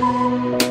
Música